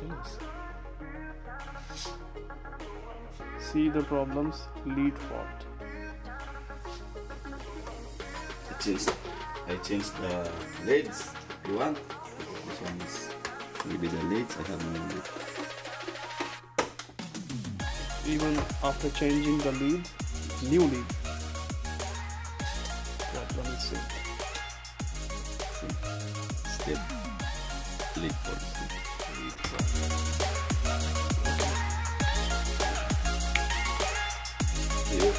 things. See the problems, lead fault. I changed. I changed the leads. You want? This one is maybe the leads. I have no lead. Even after changing the lead, new lead. Problem is same. Still lead policy.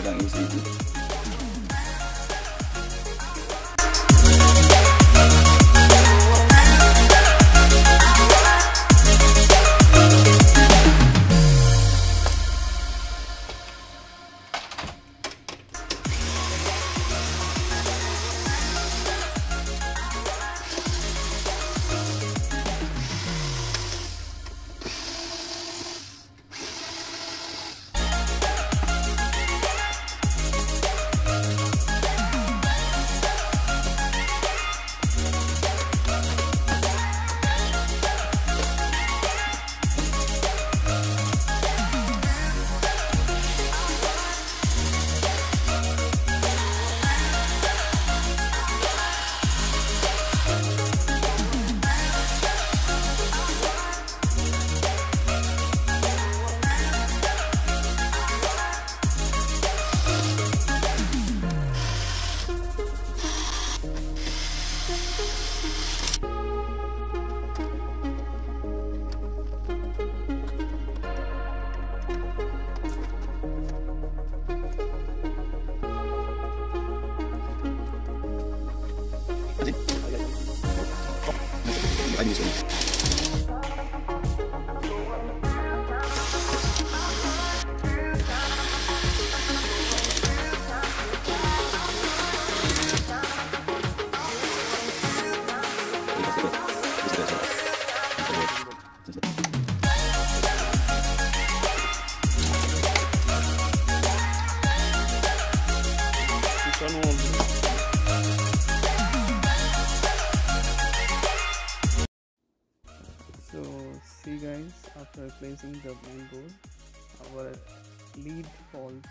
Yang 尺感じですよね。あの So see guys, after replacing the main board, our lead fault